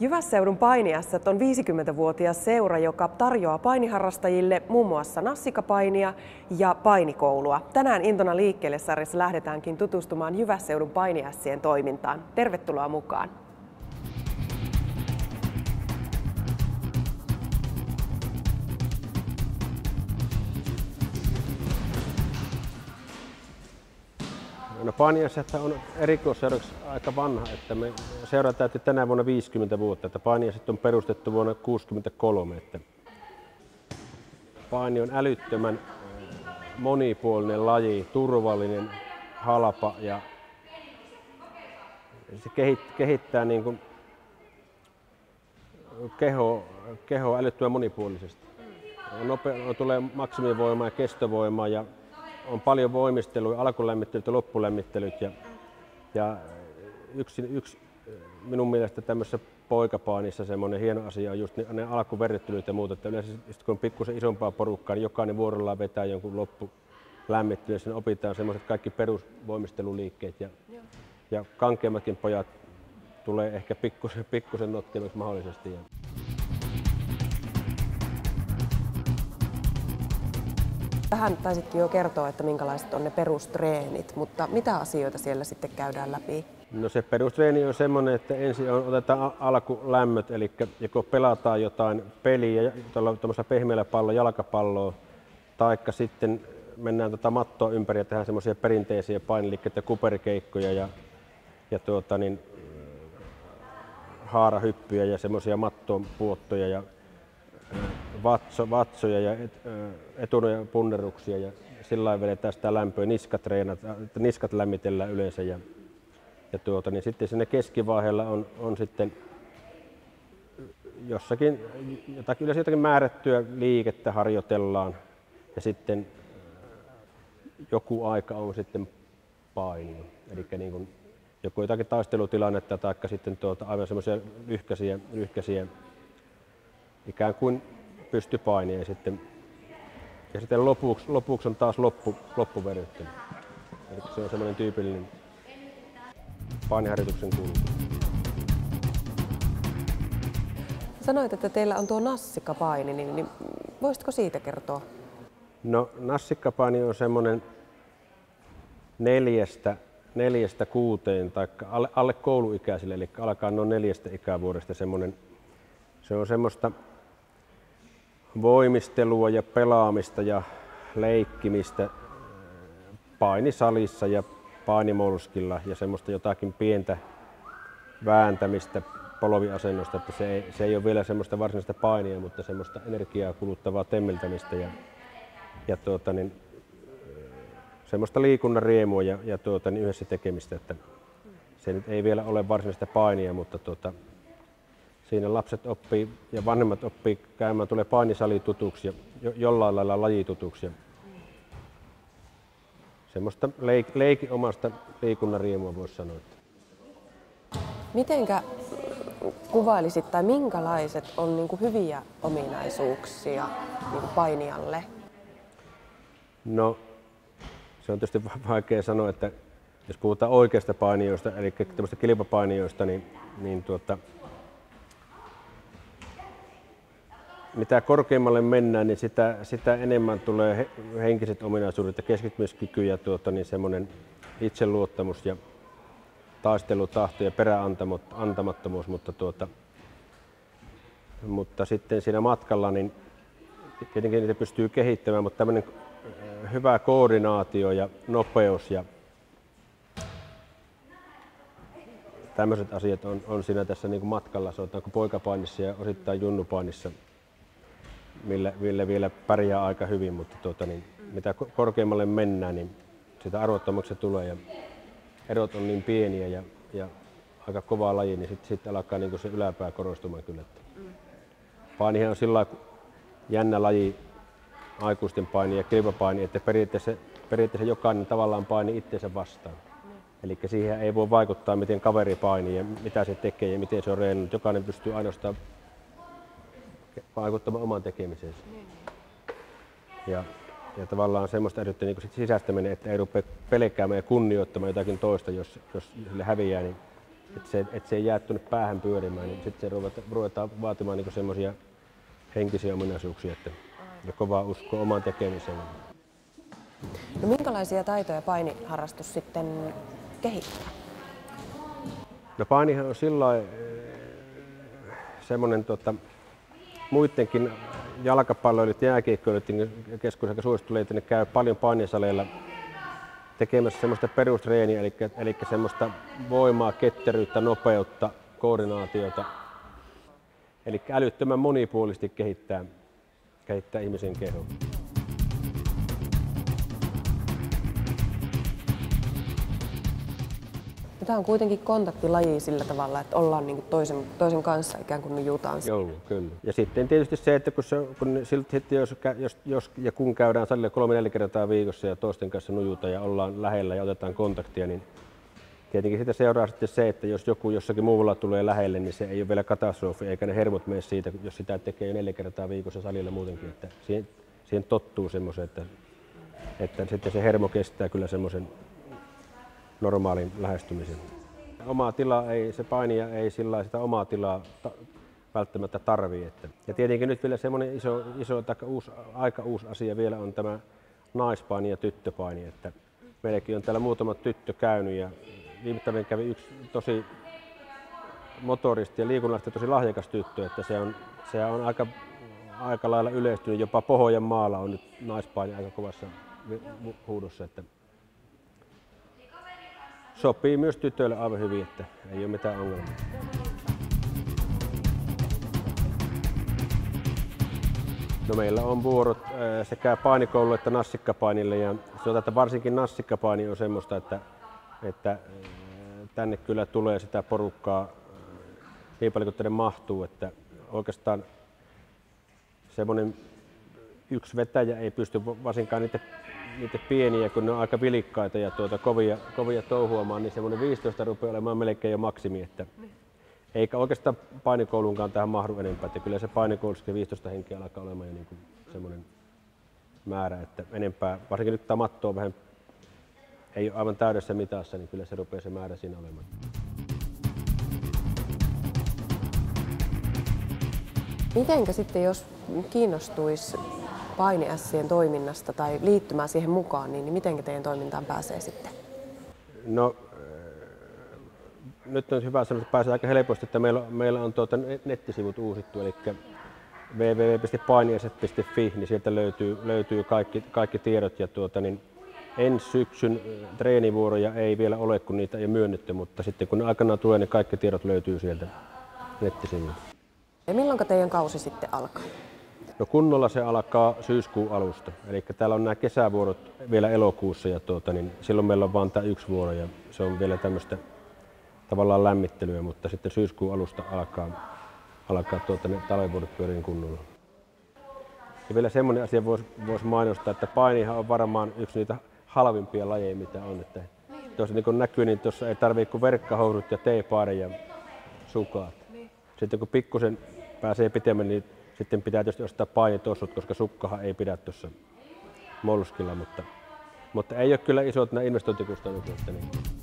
Jyvässeudun painiassat on 50-vuotias seura, joka tarjoaa painiharrastajille muun muassa nassikapainia ja painikoulua. Tänään Intona liikkeelle sarjassa lähdetäänkin tutustumaan Jyvässeudun painiassien toimintaan. Tervetuloa mukaan! No Paaniaset on erikoisseuraksi aika vanha, että me seura täytti tänä vuonna 50 vuotta, että Paaniaset on perustettu vuonna 1963. Että Paini on älyttömän monipuolinen laji, turvallinen, halpa ja se kehittää niin kuin keho, keho älyttömän monipuolisesti. Nope, tulee maksimivoimaa ja kestovoimaa ja on paljon voimistelua, alkulämmittelyt ja loppulämmittelyt. Ja, ja yksi, yksi minun mielestä tämmöisessä poikapaanissa semmoinen hieno asia on just ne, ne alkuverryttelyt ja muuta. Että yleensä kun on pikkusen isompaa porukkaa, niin jokainen vuorollaan vetää jonkun loppulämmittely ja sen opitaan semmoiset kaikki perusvoimisteluliikkeet. Ja, ja kankeammatkin pojat tulee ehkä pikkusen, pikkusen nottimaksi mahdollisesti. Ja. Tähän taisitkin jo kertoa, että minkälaiset on ne perustreenit, mutta mitä asioita siellä sitten käydään läpi? No se perustreeni on semmoinen, että ensin on, otetaan alkulämmöt, eli joko pelataan jotain peliä, tuollaisella pehmeällä pallo, jalkapalloa, taikka sitten mennään tätä mattoa ympäri ja tehdään semmoisia perinteisiä painiliikkeitä, kuperikeikkoja ja, ja tuota, niin, haarahyppyjä ja semmoisia mattoon puottoja ja vatso, vatsoja ja et, etunoja punneruksia ja sillä lailla vedetään sitä lämpöä, niskat, niskat lämmitellään yleensä ja, ja tuota, niin sitten sinne keskivaiheella on, on sitten jossakin jotakin, yleensä jotakin määrättyä liikettä harjoitellaan ja sitten joku aika on sitten paino. Eli niin kuin joku jotakin taistelutilannetta tai sitten tuota, aivan semmoisia lyhkäisiä, lyhkäisiä ikään kuin pystypainien sitten. Ja sitten lopuksi, lopuksi on taas loppu, loppuveryttely. Eli se on semmoinen tyypillinen painiharjoituksen kulku. Sanoit, että teillä on tuo nassikkapaini, niin, niin voisitko siitä kertoa? No nassikkapaini on semmoinen neljästä, neljästä kuuteen tai alle, alle kouluikäisille, eli alkaa noin neljästä ikävuodesta semmoinen, se on semmoista voimistelua ja pelaamista ja leikkimistä painisalissa ja painimolskilla ja semmoista jotakin pientä vääntämistä polviasennosta, että se ei, se ei ole vielä semmoista varsinaista painia, mutta semmoista energiaa kuluttavaa temmeltämistä ja, ja tuota, niin, semmoista liikunnan riemua ja, ja tuota, niin yhdessä tekemistä, että se nyt ei vielä ole varsinaista painia, mutta tuota, siinä lapset oppii ja vanhemmat oppii käymään, tulee painisali tutuksi ja jo, jollain lailla lajitutuksi. Ja semmoista leik, leikin omasta liikunnan riemua voisi sanoa. Mitenkä kuvailisit tai minkälaiset on niin kuin hyviä ominaisuuksia niin kuin painijalle? No, se on tietysti vaikea sanoa, että jos puhutaan oikeasta painijoista, eli kilpapainijoista, niin, niin tuota, mitä korkeammalle mennään, niin sitä, sitä enemmän tulee henkiset ominaisuudet ja keskittymiskyky ja tuota, niin semmoinen itseluottamus ja taistelutahto ja peräantamattomuus, mutta, tuota, mutta sitten siinä matkalla niin tietenkin niitä pystyy kehittämään, mutta tämmöinen äh, hyvä koordinaatio ja nopeus ja tämmöiset asiat on, on siinä tässä niin kuin matkalla, sanotaanko poikapainissa ja osittain junnupainissa millä, millä vielä pärjää aika hyvin, mutta tuota, niin, mitä korkeammalle mennään, niin sitä arvottomaksi tulee ja erot on niin pieniä ja, ja aika kova laji, niin sitten sit alkaa niin se yläpää korostumaan kyllä. Painihan on sillä jännä laji, aikuisten paini ja kilpapaini, että periaatteessa, periaatteessa jokainen tavallaan paini itsensä vastaan. Eli siihen ei voi vaikuttaa, miten kaveri painii ja mitä se tekee ja miten se on reenannut. Jokainen pystyy ainoastaan vaikuttamaan omaan tekemiseen. Ja, ja tavallaan semmoista edellyttää niin sit sisäistäminen, että ei rupea pelkäämään ja kunnioittamaan jotakin toista, jos, jos sille häviää, niin että se, että se ei jää tuonne päähän pyörimään, niin sitten se ruvetaan, ruvetaan vaatimaan niin semmoisia henkisiä ominaisuuksia että, ja kovaa uskoa omaan tekemiseen. No minkälaisia taitoja painiharrastus sitten kehittää? No painihan on sillä eh, semmoinen tota, muidenkin jalkapalloilijat ja jääkiekkoilijoiden keskuudessa aika suosittuneet, että ne käy paljon painisaleilla tekemässä semmoista perustreeniä, eli, eli semmoista voimaa, ketteryyttä, nopeutta, koordinaatiota. Eli älyttömän monipuolisesti kehittää, kehittää ihmisen kehoa. Tämä on kuitenkin kontaktilaji sillä tavalla, että ollaan niin toisen, toisen kanssa ikään kuin nujutaan. Joo, kyllä. Ja sitten tietysti se, että kun, se, kun sitten jos, jos, jos, ja kun käydään salilla kolme neljä kertaa viikossa ja toisten kanssa nujuta ja ollaan lähellä ja otetaan kontaktia, niin tietenkin sitä seuraa sitten se, että jos joku jossakin muulla tulee lähelle, niin se ei ole vielä katastrofi, eikä ne hermot mene siitä, jos sitä tekee neljä kertaa viikossa salilla muutenkin. Että siihen, siihen tottuu semmoisen, että, että sitten se hermo kestää kyllä semmoisen normaalin lähestymisen. Omaa tilaa ei, se painija ei sillä sitä omaa tilaa ta, välttämättä tarvii. Että. Ja tietenkin nyt vielä semmoinen iso, iso tai uusi, aika uusi asia vielä on tämä naispaini ja tyttöpaini. Että meilläkin on täällä muutama tyttö käynyt ja viime kävi yksi tosi motoristi ja liikunnallisesti tosi lahjakas tyttö, että se on, se on aika, aika lailla yleistynyt. Jopa Pohjojan maalla on nyt naispaini aika kovassa huudossa. Että sopii myös tytöille aivan hyvin, että ei ole mitään ongelmaa. No meillä on vuorot sekä painikoululle että nassikkapainille ja sanotaan, että varsinkin nassikkapaini on semmoista, että, että tänne kyllä tulee sitä porukkaa niin paljon kuin tänne mahtuu, että oikeastaan semmoinen yksi vetäjä ei pysty varsinkaan niitä niitä pieniä, kun ne on aika vilikkaita ja tuota, kovia, kovia touhuamaan, niin semmoinen 15 rupeaa olemaan melkein jo maksimi. Että eikä oikeastaan painikouluunkaan tähän mahdu enempää. Että kyllä se painikoulussa 15 henkeä alkaa olemaan jo niin kuin semmoinen määrä, että enempää, varsinkin nyt tämä matto on vähän, ei ole aivan täydessä mitassa, niin kyllä se rupeaa se määrä siinä olemaan. Mitenkä sitten, jos kiinnostuisi painiässien toiminnasta tai liittymään siihen mukaan, niin, miten teidän toimintaan pääsee sitten? No, äh, nyt on hyvä sanoa, että pääsee aika helposti, että meillä, meillä on tuota nettisivut uusittu, eli www.painiaset.fi, niin sieltä löytyy, löytyy kaikki, kaikki tiedot. Ja tuota, niin ensi syksyn äh, treenivuoroja ei vielä ole, kun niitä ei myönnetty, mutta sitten kun aikanaan tulee, niin kaikki tiedot löytyy sieltä nettisivuilta. Ja milloin teidän kausi sitten alkaa? No kunnolla se alkaa syyskuun alusta. Eli täällä on nämä kesävuorot vielä elokuussa ja tuota, niin silloin meillä on vain tämä yksi vuoro ja se on vielä tämmöistä tavallaan lämmittelyä, mutta sitten syyskuun alusta alkaa, alkaa tuota, ne talvivuorot pyöriin kunnolla. Ja vielä semmoinen asia voisi vois mainostaa, että painihan on varmaan yksi niitä halvimpia lajeja, mitä on. Että tuossa niin kuin näkyy, niin tuossa ei tarvitse kuin verkkahousut ja teepaari ja sukaat. Niin. Sitten kun pikkusen pääsee pitemmän, niin sitten pitää tietysti ostaa painitossut, koska sukkahan ei pidä tuossa molskilla, mutta, mutta ei ole kyllä isot nämä investointikustannukset. Niin.